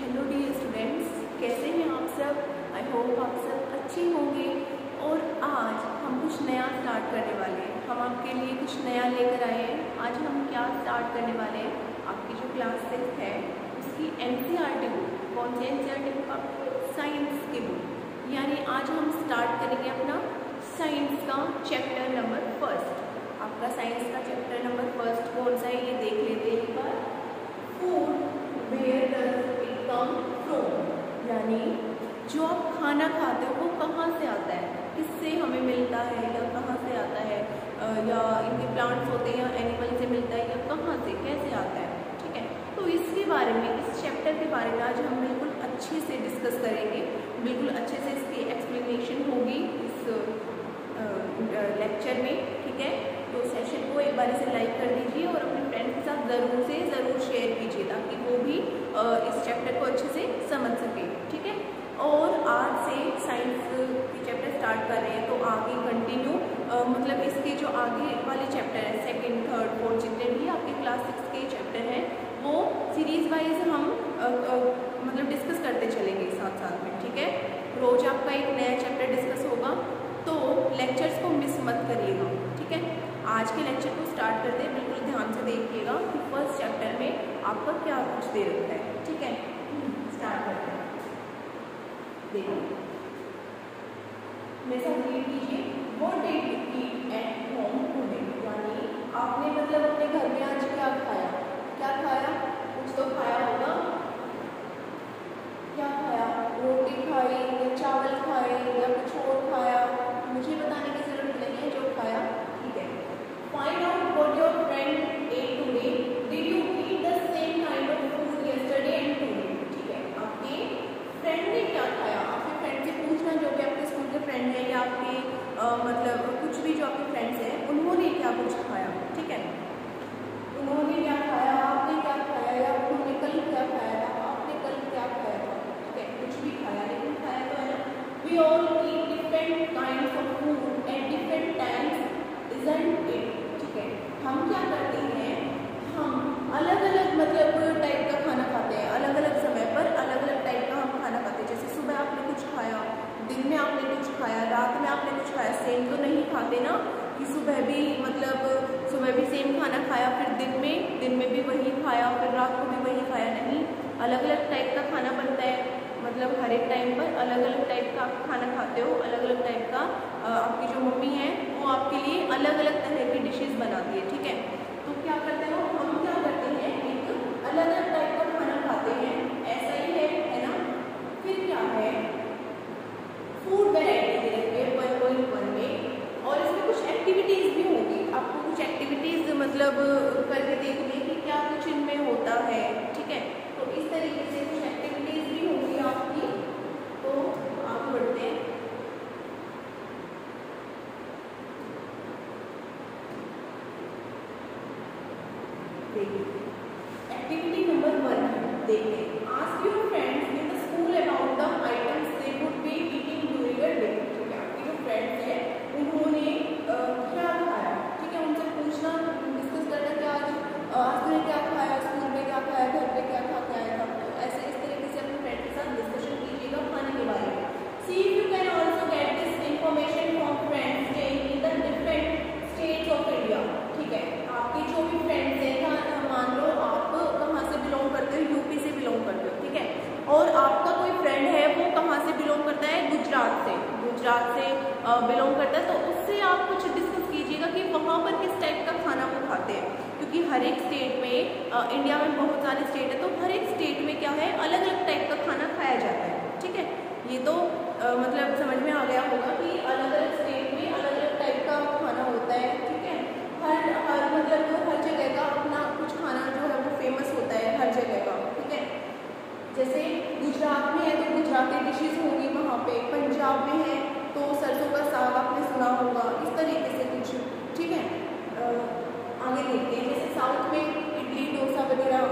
Hello dear students, कैसे हैं आप सब? आई होप आप सब अच्छे होंगे। और आज हम कुछ नया स्टार्ट करने वाले हैं। हम आपके लिए कुछ नया लेकर आए हैं। आज हम क्या स्टार्ट करने वाले हैं? आपकी जो क्लास सिक्स है, उसकी N C R T book कौन सी N C R T book आपकी साइंस की बुक यानी आज हम स्टार्ट करेंगे अपना साइंस का चैप्टर नंबर फ़र्स्ट आपका साइंस का चैप्टर नंबर फ़र्स्ट कौन सा है, ये देख लेते हैं एक बार। फ़ूड वेयर कम फ्रॉम यानी जो आप खाना खाते हो वो कहाँ से आता है? किससे हमें मिलता है या कहाँ से आता है? या इनके प्लांट्स होते हैं या एनिमल से मिलता है या कहाँ से, कैसे आता है? ठीक है? तो इसके बारे में, इस चैप्टर के बारे में आज हम बिल्कुल अच्छे से डिस्कस करेंगे। बिल्कुल अच्छे से इसकी एक्सप्लेनेशन होगी इस लेक्चर में, ठीक है? तो सेशन को एक बार इसे लाइक कर दीजिए और अपने फ्रेंड्स के साथ ज़रूर से ज़रूर शेयर कीजिए ताकि वो भी इस चैप्टर को अच्छे से समझ सके ठीक है? और आज से साइंस के चैप्टर स्टार्ट कर रहे हैं तो आगे कंटिन्यू मतलब इसके जो आगे वाले चैप्टर हैं सेकेंड थर्ड फोर्थ जितने भी आपके क्लास सिक्स के चैप्टर हैं वो सीरीज़ वाइज हम आ, आ, मतलब डिस्कस करते चलेंगे साथ साथ में ठीक है? रोज आपका एक नया चैप्टर डिस्कस होगा तो लेक्चर्स को मिस मत करिएगा। आज के लेक्चर को स्टार्ट करते हैं। बिल्कुल ध्यान से देखिएगा कि फ़र्स्ट चैप्टर में आपका क्या कुछ दे रखा है। ठीक है? स्टार्ट करते हैं। देखिए। मेरे साथ रीड कीजिए। वो did eat at home today यानी आपने मतलब अपने घर में आज क्या खाया? क्या खाया? कुछ तो खाया होगा क्या खाया रोटी खाई या चावल खाए या कुछ और खाया मुझे बताने की ज़रूरत नहीं है जो खाया Find out what your friend ate today. Did you eat the same kind of food yesterday and today? ठीक है आपके फ्रेंड ने क्या खाया आपके फ्रेंड से पूछना जो भी आपके स्कूल के फ्रेंड हैं या आपके आ, मतलब कुछ भी जो आपके फ्रेंड्स हैं उन्होंने क्या कुछ खाया ठीक है उन्होंने क्या खाया आपने क्या खाया या उन्होंने कल क्या खाया था आपने कल क्या खाया था ठीक है कुछ भी खाया लेकिन खाया तो है ना we all eat different kind of food at different times isn't it ठीक है हम क्या करते हैं हम अलग अलग मतलब टाइप का खाना खाते हैं अलग अलग समय पर अलग अलग टाइप का हम खाना खाते हैं जैसे सुबह आपने कुछ खाया दिन में आपने कुछ खाया रात में आपने कुछ खाया सेम तो नहीं खाते ना कि सुबह भी मतलब सुबह भी सेम खाना खाया फिर दिन में दिन में भी वही खाया फिर रात को भी वही खाया नहीं अलग अलग टाइप का खाना बनता है मतलब हर एक टाइम पर अलग अलग टाइप का आप खाना खाते हो अलग टाइप का आपकी जो मम्मी है, वो आपके लिए अलग अलग तरह की डिशेज़ बनाती है, ठीक है? तो क्या करते हो हम क्या करते हैं एक अलग अलग टाइप का खाना खाते हैं ऐसा ही है है ना फिर क्या है फ़ूड वेराइटी दे रखी है वन पॉइंट वन में और इसमें कुछ एक्टिविटीज़ भी होगी आपको कुछ एक्टिविटीज़ मतलब करके देखनी कि क्या कुछ इनमें होता है ठीक है तो इस तरीके से कुछ एक्टिविटीज़ भी होगी आपकी तो आगे बढ़ते हैं एक्टिविटी नंबर वन देखिए ask your friends in the school about the items they would be eating during the day ठीक है आपके जो फ्रेंड्स हैं उन्होंने क्या खाया ठीक है उनसे पूछना डिस्कस करना कि आज आज तुमने क्या खाया स्कूल में क्या खाया घर पे क्या खा के आया था तो ऐसे इस तरीके से अपने फ्रेंड के साथ डिस्कशन कीजिएगा खाने के बारे में see you can also get this information from friends staying in the different states of India ठीक है आपके जो भी फ्रेंड्स हैं मान लो आप कहाँ से बिलोंग करते हो यूपी से बिलोंग करते हो ठीक है और आपका कोई फ्रेंड है वो कहाँ से बिलोंग करता है गुजरात से गुजरात से बिलोंग करता है तो उससे आप कुछ डिस्कस कीजिएगा कि वहाँ पर किस टाइप का खाना वो खाते हैं क्योंकि हर एक स्टेट में आ, इंडिया में बहुत सारे स्टेट है तो हर एक स्टेट में क्या है अलग अलग टाइप का जाता है ठीक है? ये तो आ, मतलब समझ में आ गया होगा कि अलग अलग स्टेट में अलग अलग टाइप का खाना होता है ठीक है? हर हर मतलब हर जगह का अपना कुछ खाना जो है वो फ़ेमस होता है हर जगह का ठीक है? जैसे गुजरात में है तो गुजराती डिशेज होंगी वहाँ पे पंजाब में है तो सरसों का साग आपने सुना होगा इस तरीके से कुछ ठीक है? आगे देखते हैं जैसे साउथ में इडली डोसा वगैरह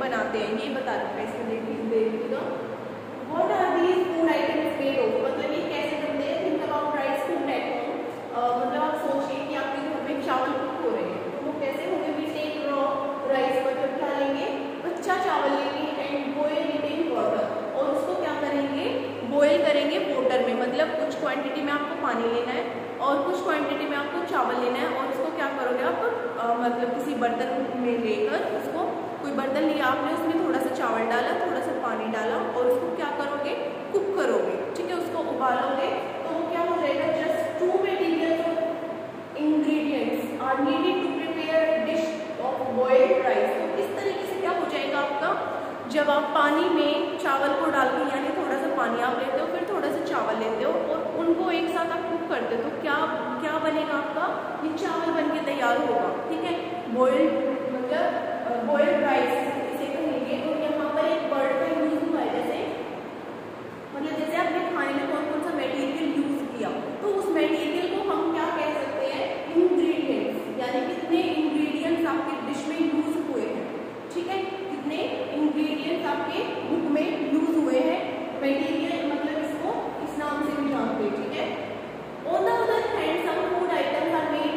बनाते हैं, ये बता रही हूँ फैसिलिटीज़ दे रही हूँ what are these food items made of मतलब ये कैसे बनते हैं? Think about rice food item मतलब आप सोचिए कि आपके घर में चावल कुक हो रहे हैं। तो वो कैसे होंगे? वी टेक रॉ राइस मतलब क्या लेंगे कच्चा चावल लेंगे and boil it in water और उसको क्या करेंगे? बॉयल करेंगे वाटर में। मतलब कुछ क्वांटिटी में आपको पानी लेना है और कुछ क्वांटिटी में आपको चावल लेना है और उसको क्या करोगे आप? मतलब किसी बर्तन में लेकर उसको कोई बर्तन लिया आपने, उसमें थोड़ा सा चावल डाला, थोड़ा सा पानी डाला और उसको क्या करोगे? कुक करोगे, ठीक है? उसको उबालोगे तो वो क्या हो जाएगा? Just to material ingredients are needed to prepare dish of boiled rice तो इस तरीके से क्या हो जाएगा आपका? जब आप पानी में चावल को डाल के यानी थोड़ा सा पानी आप लेते हो, फिर थोड़ा सा चावल लेते हो और उनको एक साथ आप कुक करते हो तो क्या क्या बनेगा आपका? ये चावल बन के तैयार होगा, ठीक है? बॉइल्ड मतलब बॉयल राइस इसे तो कहेंगे तो यहाँ पर एक वर्ड का यूज़ हुआ है, जैसे मतलब जैसे आपने खाने में कौन कौन सा मेटीरियल यूज़ किया तो उस मेटीरियल को हम क्या कह सकते हैं? इंग्रेडिएंट्स यानी कितने इंग्रेडिएंट्स आपके डिश में यूज़ हुए हैं। ठीक है? कितने इंग्रेडिएंट्स आपके बुक में यूज़ हुए हैं? मेटीरियल मतलब इसको इस नाम से भी जानते हैं, ठीक है? On the other hand some food items are made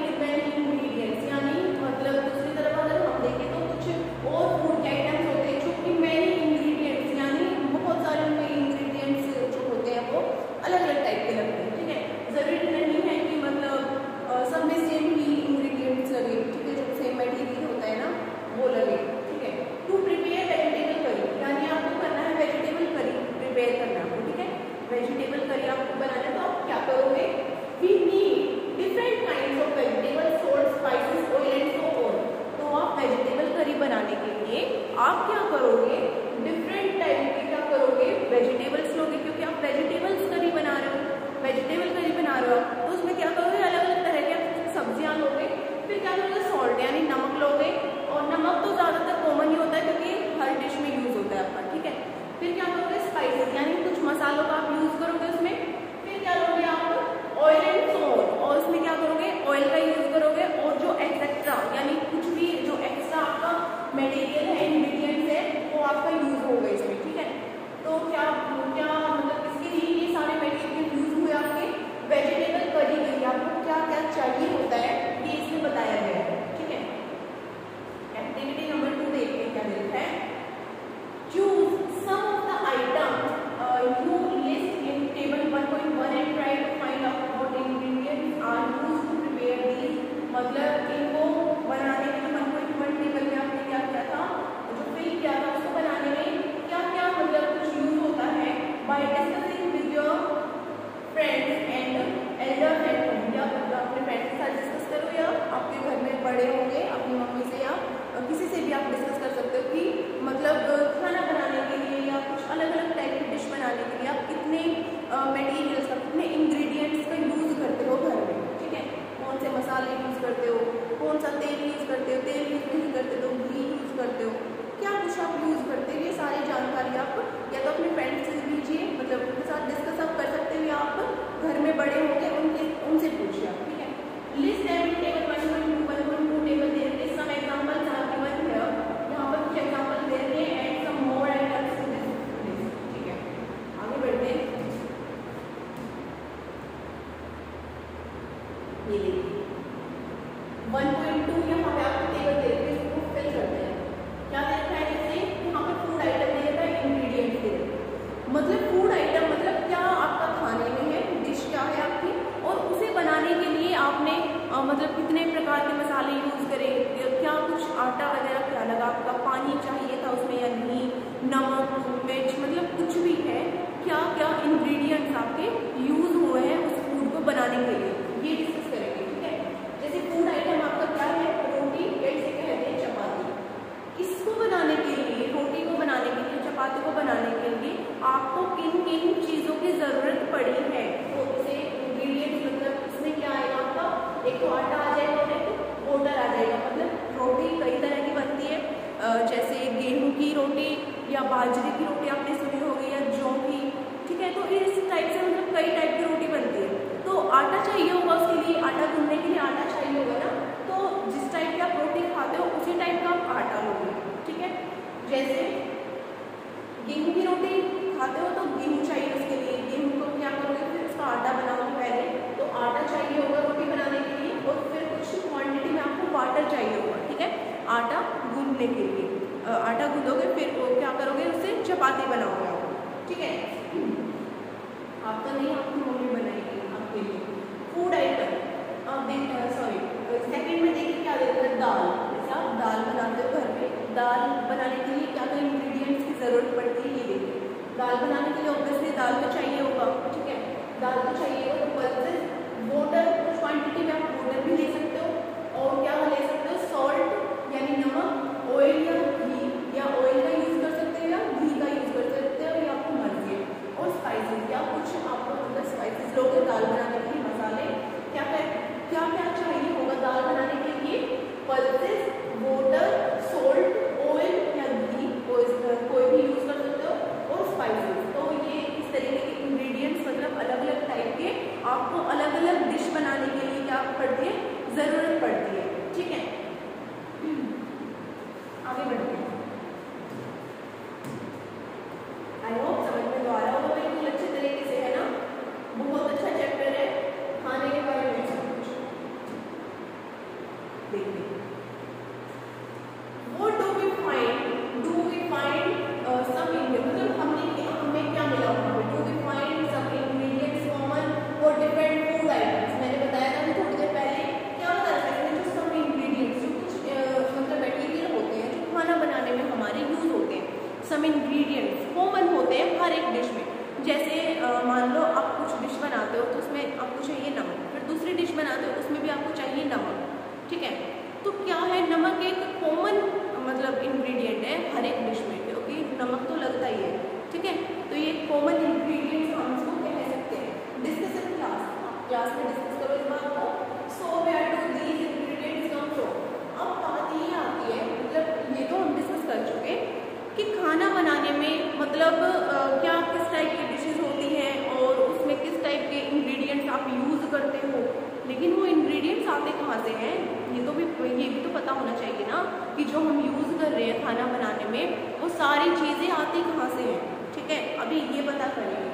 खाना बनाने में मतलब आ, क्या किस टाइप की डिशेज होती हैं और उसमें किस टाइप के इंग्रेडिएंट्स आप यूज़ करते हो? लेकिन वो इंग्रेडिएंट्स आते कहाँ से हैं? ये तो भी ये भी तो पता होना चाहिए ना कि जो हम यूज़ कर रहे हैं खाना बनाने में वो सारी चीज़ें आती कहाँ से हैं? ठीक है अभी ये पता करेंगे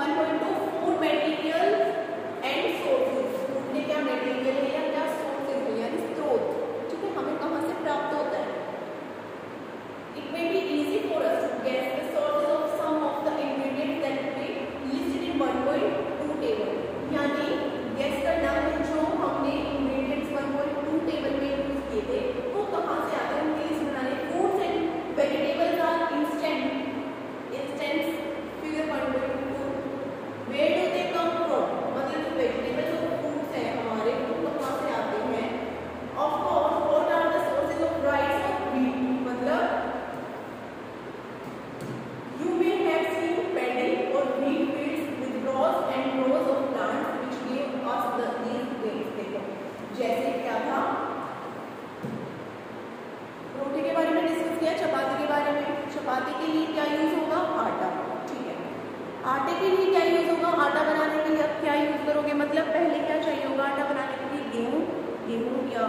one point two food material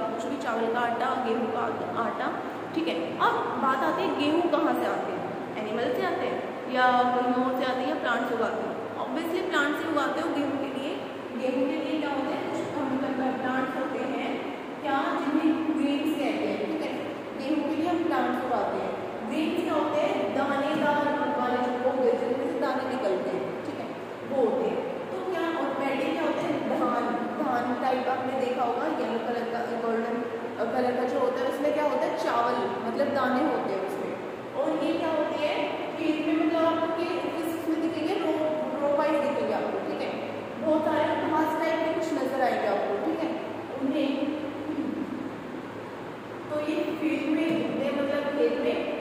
कुछ भी, चावल का आटा, गेहूँ का आटा, ठीक है। अब बात आती है गेहूँ कहाँ से आते हैं? एनिमल से आते हैं या कहीं और से आते हैं या प्लांट से उगाते हैं? ऑब्वियसली प्लांट से उगाते हो गेहूँ के लिए। गेहूँ के लिए क्या होते हैं? कुछ हम प्लांट्स होते हैं, क्या जिन्हें ग्रीन्स कहते हैं, ठीक है। गेहूँ के लिए हम प्लांट्स उगाते हैं। ग्रीन्स क्या होते हैं? दानेदार वाले जो लोग होते हैं, जिनमें से दाने निकलते हैं, ठीक है। वो होते हैं। तो क्या, और पहले क्या होते हैं? धान धान टाइप आपने देखा होगा येलो चावल मतलब दाने होते हैं उसमें। और ये क्या होती है कि इसमें मतलब आपको इसमें दिखेंगे रो रो वाइज दिखेंगे आपको, ठीक है? बहुत सारे घास टाइप में कुछ नज़र आएँगे आपको, ठीक है? उन्हें तो ये फ़ील्ड में मतलब खेत में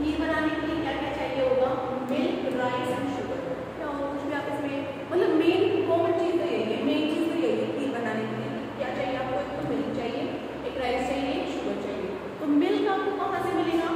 खीर बनाने के लिए क्या क्या चाहिए होगा? मिल्क राइस एंड शुगर क्या होगा कुछ भी आप इसमें मतलब मेन कॉमन चीज़ तो यही है मेन चीज़ तो यही है खीर बनाने के लिए। क्या चाहिए आपको? एक तो मिल्क चाहिए, एक राइस चाहिए शुगर चाहिए। तो मिल्क आपको कहाँ से मिलेगा?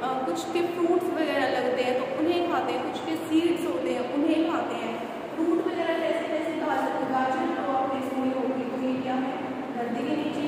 कुछ के फ्रूट्स वगैरह लगते हैं तो उन्हें खाते हैं। कुछ के सीड्स होते हैं, उन्हें खाते हैं। फ्रूट वगैरह जैसे जैसे गाजर गाजर तो आप सुनी होगी तो ये क्या है धरती के नीचे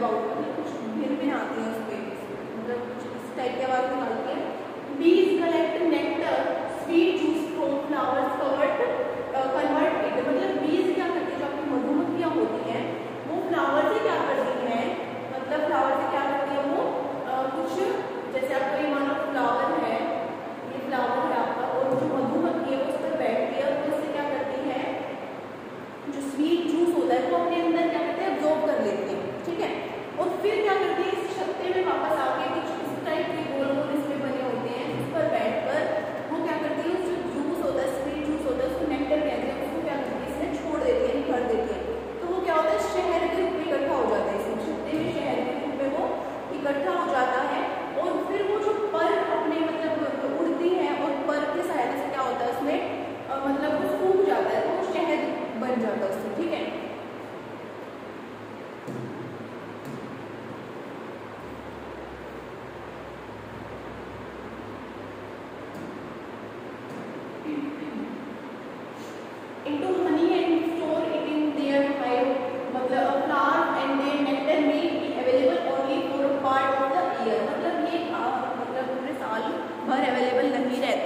अबाउट मतलब कुछ फिर में आती है उस पर मतलब इस टाइप की आवाज़ आती है। बीज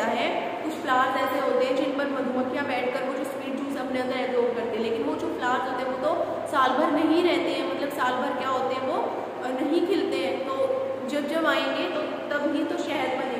रहता है। कुछ फ्लावर्स ऐसे होते हैं जिन पर मधुमक्खियाँ बैठकर वो जो स्वीट जूस अपने अंदर एब्जॉर्व करते हैं। लेकिन वो जो फ्लावर्स होते हैं, वो तो साल भर नहीं रहते हैं। मतलब साल भर क्या होते हैं, वो नहीं खिलते हैं। तो जब जब आएँगे तो तब ही तो शहद बने